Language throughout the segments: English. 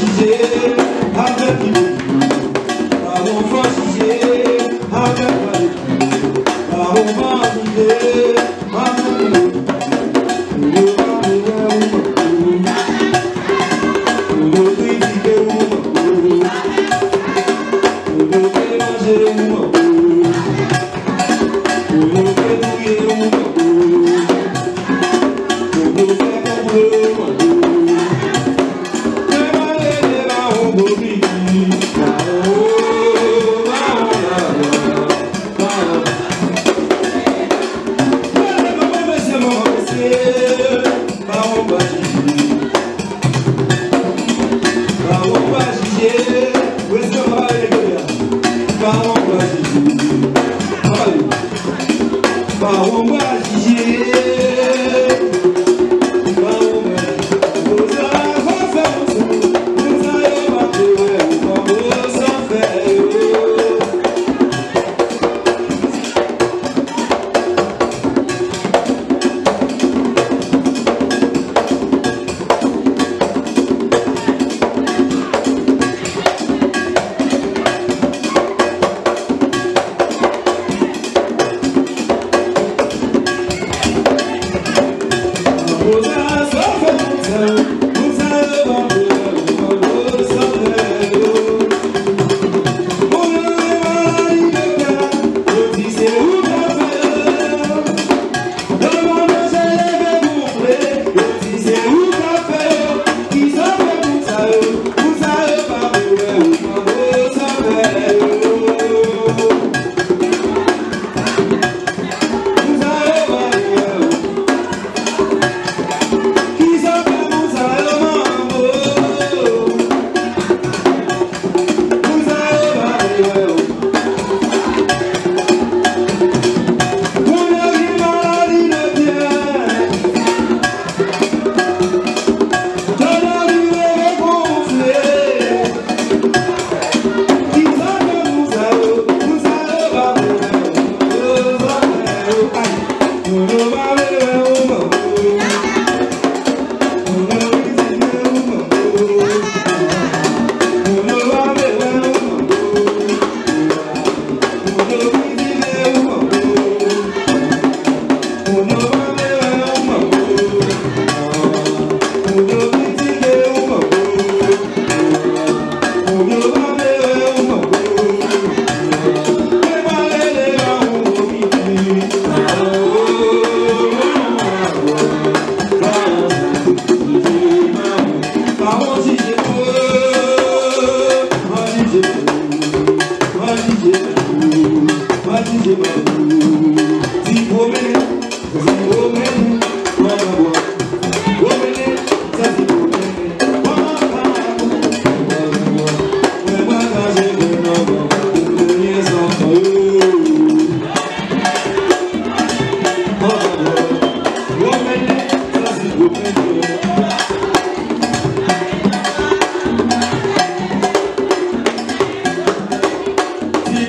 dizer. Yeah. Thank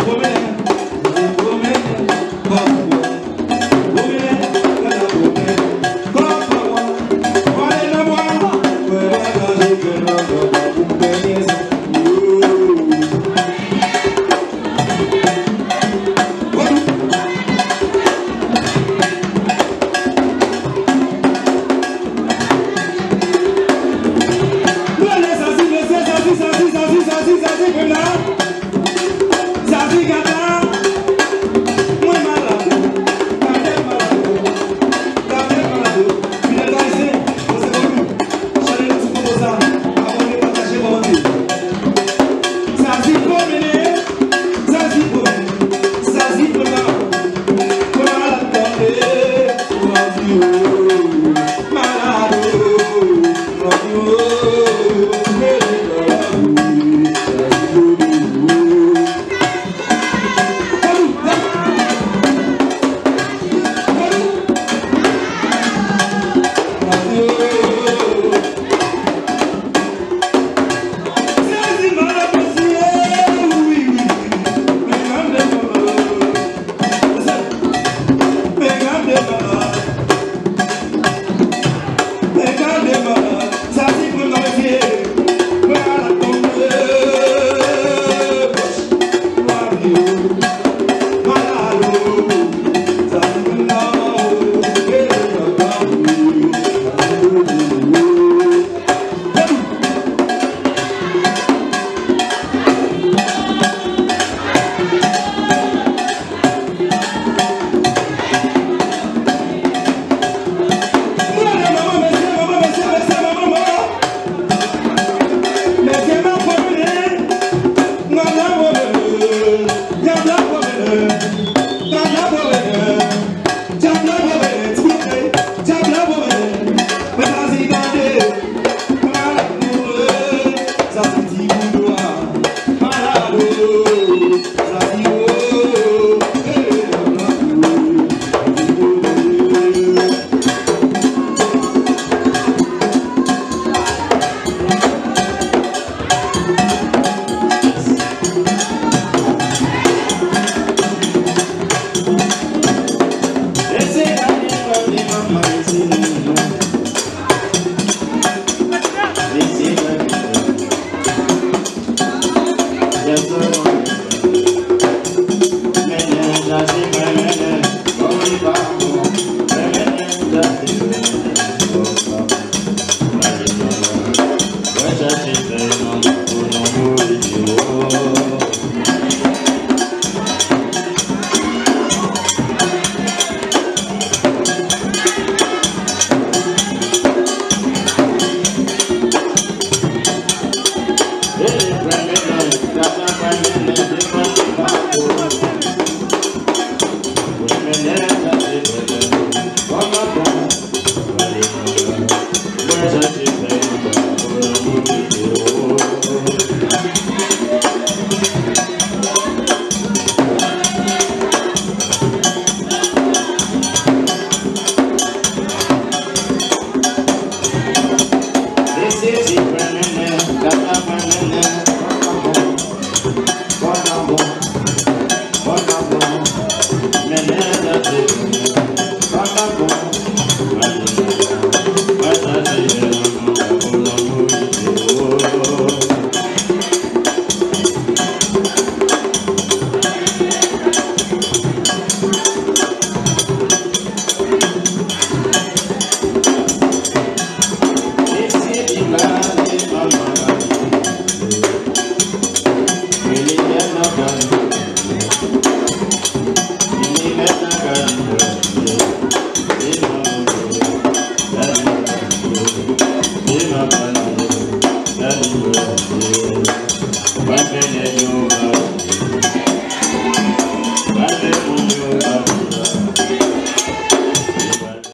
you.